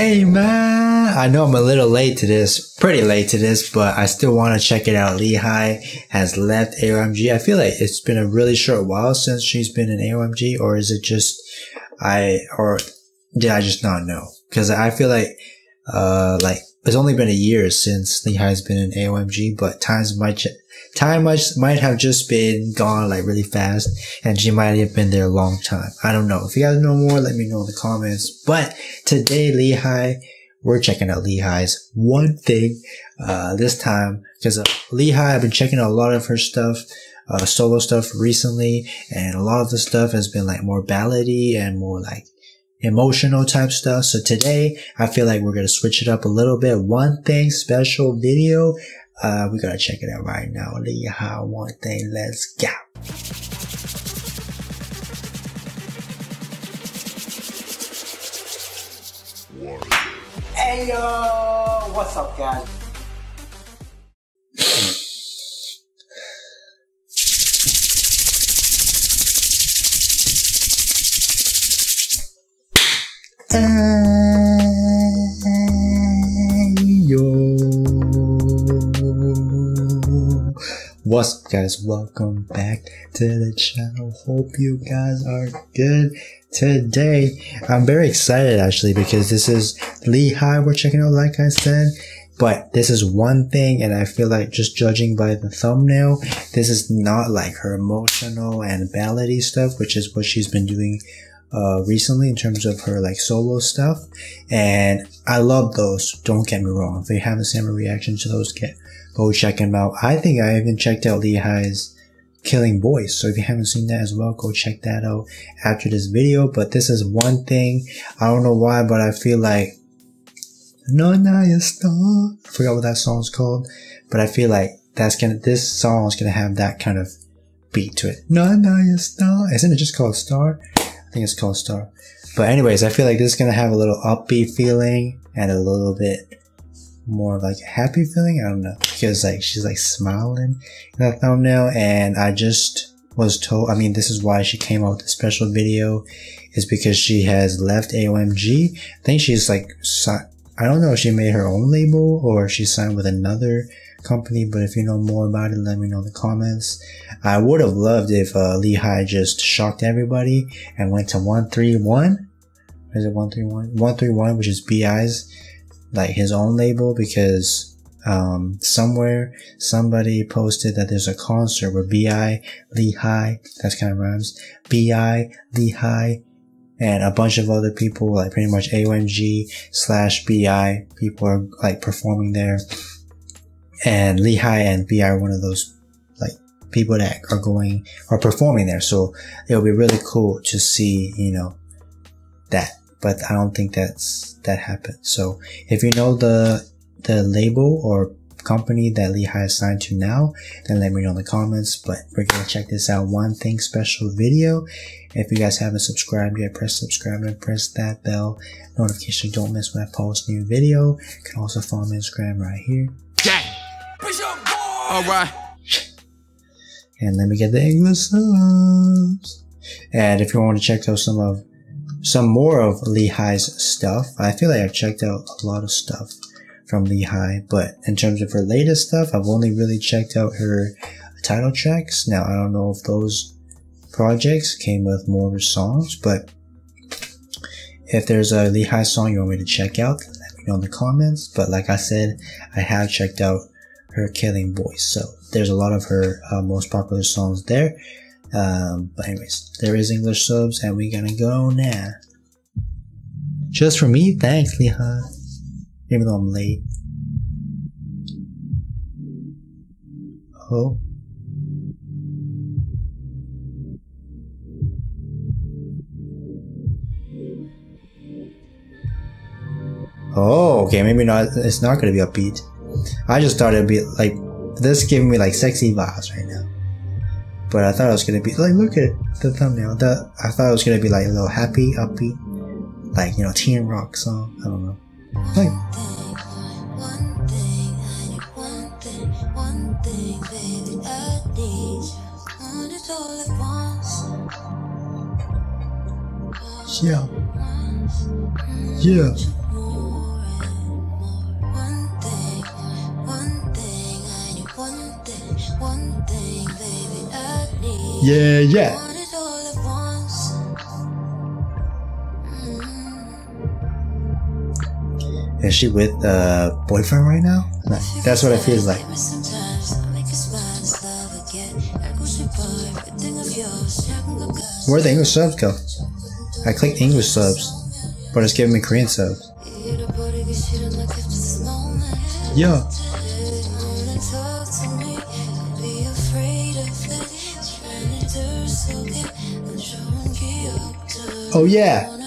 Hey man, I know I'm a little late to this, pretty late to this, but I still want to check it out. LeeHi has left AOMG. I feel like it's been a really short while since she's been in AOMG, or is it just I, or did I just not know? Because I feel like, uh, like it's only been a year since LeeHi's been in AOMG, but times might time might might have just been gone like really fast, and she might have been there a long time. I don't know. If you guys know more, let me know in the comments. But today, LeeHi, we're checking out LeeHi's one thing. Uh, this time because uh, LeeHi, I've been checking out a lot of her stuff. Uh, solo stuff recently, and a lot of the stuff has been like more ballady and more like emotional type stuff. So today I feel like we're going to switch it up a little bit. One thing special video. Uh, we gotta check it out right now. LeeHi one thing. Let's go. Hey yo, what's up guys? What's up guys? Welcome back to the channel. Hope you guys are good today. I'm very excited actually because this is LeeHi we're checking out like I said. But this is one thing and I feel like just judging by the thumbnail, this is not like her emotional and ballady stuff, which is what she's been doing uh, recently in terms of her like solo stuff. And I love those. Don't get me wrong. If haven't seen my reaction to those, get go check him out. I think I even checked out LeeHi's Killing Voice. So if you haven't seen that as well, go check that out after this video. But this is one thing. I don't know why, but I feel like No Naya Star. I forgot what that song's called. But I feel like that's gonna this song is gonna have that kind of beat to it. No Naya Star. Isn't it just called Star? I think it's called Star. But anyways, I feel like this is gonna have a little upbeat feeling and a little bit more of like a happy feeling. I don't know because like she's like smiling in that thumbnail, and I just was told. I mean, this is why she came out with a special video, is because she has left AOMG. I think she's like I don't know if she made her own label or she signed with another company. But if you know more about it, let me know in the comments. I would have loved if uh, LeeHi just shocked everybody and went to one three one. Is it one three one? One three one, which is B.I's like his own label because um, somewhere somebody posted that there's a concert where B.I LeeHi, that's kind of rhymes, B.I LeeHi, and a bunch of other people, like pretty much AOMG slash B.I people are like performing there. And LeeHi and B.I are one of those like people that are going or performing there. So it'll be really cool to see, you know, that but I don't think that's that happened. So if you know the the label or company that LeeHi is signed to now, then let me know in the comments. But we're gonna check this out. One thing special video. If you guys haven't subscribed yet, press subscribe and press that bell notification. Don't miss when I post new video. You can also follow me on Instagram right here. All right. And let me get the English subs. And if you want to check out some of some more of LeeHi's stuff. I feel like I've checked out a lot of stuff from LeeHi, but in terms of her latest stuff, I've only really checked out her title tracks. Now, I don't know if those projects came with more songs, but if there's a LeeHi song you want me to check out, let me know in the comments. But like I said, I have checked out her Killing Voice. So there's a lot of her uh, most popular songs there. Um, but anyways, there is English subs, and we're gonna go now. Just for me, thanks, LeeHi. Even though I'm late. Oh. Oh, okay, maybe not. It's not gonna be upbeat. I just thought it'd be like this giving me like sexy vibes right now. But I thought it was gonna be like, look at the thumbnail. That I thought it was gonna be like a little happy, upbeat, like you know, teen rock song. I don't know. Like. Yeah. Yeah. Yeah, yeah. Is she with a boyfriend right now? That's what it feels like. Where'd the English subs go? I clicked English subs, but it's giving me Korean subs. Yeah. Want yeah. all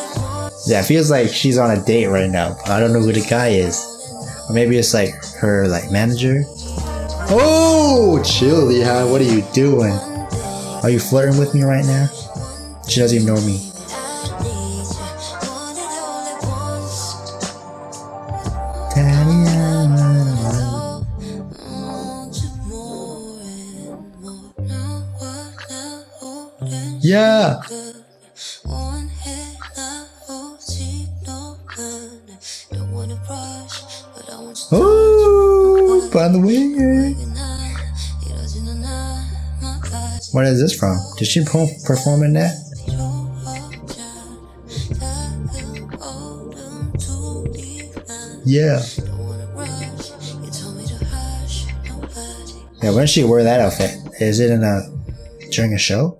at once. Yeah, it feels like she's on a date right now. I don't know who the guy is. Or maybe it's like her like manager. Oh, LeeHi. What are you doing? Are you flirting with me right now? She doesn't even know me. Yeah. Oh, the way. What is this from? Did she perform in that? Yeah. Yeah, when she wear that outfit? Is it in a during a show?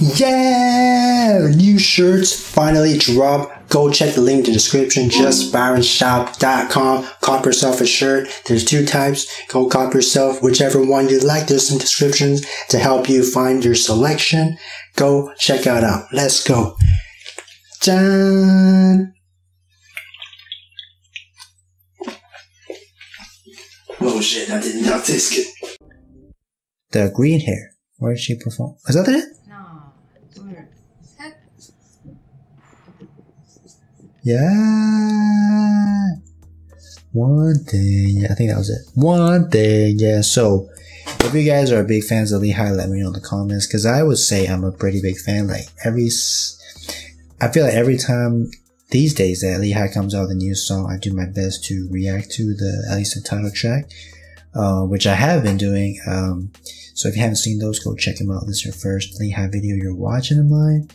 Yeah! New shirts finally dropped. Go check the link in the description. JustByronsShop.com. Cop yourself a shirt. There's two types. Go cop yourself whichever one you like. There's some descriptions to help you find your selection. Go check it out. Let's go. Dun. Oh shit, I didn't notice it. The green hair. Where did she perform? Is that it? No. Yeah. One thing. Yeah, I think that was it. One thing. Yeah. So, if you guys are big fans of LeeHi, let me know in the comments because I would say I'm a pretty big fan. Like every I feel like every time these days that LeeHi comes out with a new song, I do my best to react to the at least the title track, uh, which I have been doing. Um, so if you haven't seen those, go check them out. This is your first LeeHi video you're watching of mine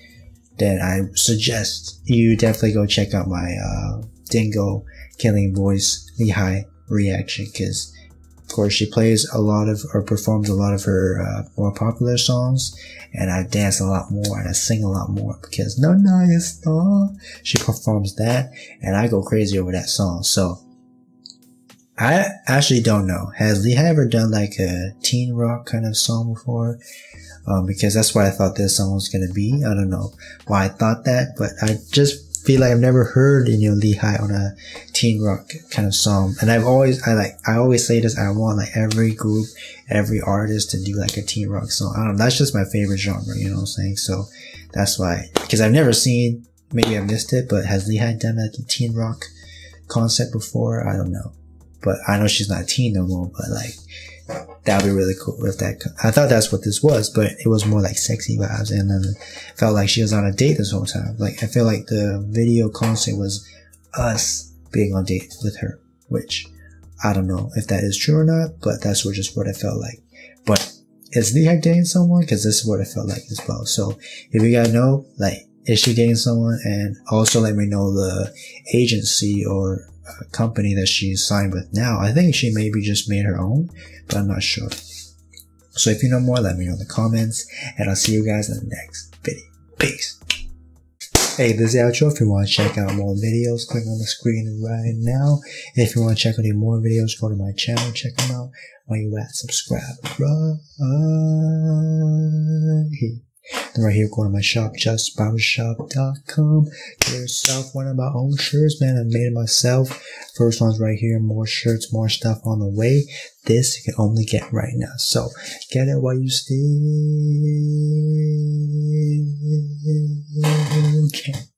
then I suggest you definitely go check out my uh, Dingo Killing Voice LeeHi reaction because, course, she plays a lot of or performs a lot of her uh, more popular songs, and I dance a lot more and I sing a lot more because No Nice Star she performs that, and I go crazy over that song. So. I actually don't know. Has LeeHi ever done like a teen rock kind of song before? Um, because that's what I thought this song was gonna be. I don't know why I thought that, but I just feel like I've never heard you know LeeHi on a teen rock kind of song. And I've always I like I always say this. I want like every group, every artist to do like a teen rock song. I don't know. That's just my favorite genre. You know what I'm saying? So that's why because I've never seen. Maybe I missed it, but has LeeHi done like a teen rock concept before? I don't know, but I know she's not teen no more. But like that would be really cool if that. I thought that's what this was, but it was more like sexy vibes, and then felt like she was on a date this whole time. Like I feel like the video concept was us being on date with her, which I don't know if that is true or not, but that's what just what it felt like. But is LeeHi dating someone? Because this is what it felt like as well. So if you guys know, like, is she dating someone? And also let me know the agency or company that she's signed with now. I think she maybe just made her own, but I'm not sure. So if you know more, let me know in the comments, and I'll see you guys in the next video. Peace. Hey, this is the outro. If you want to check out more videos, click on the screen right now. If you want to check out any more videos, go to my channel, check them out. While you're at, subscribe right Then right here, go to my shop, justbyronsshop.com. Get yourself one of my own shirts, man. I made it myself. First one's right here. More shirts, more stuff on the way. This you can only get right now. So get it while you still can.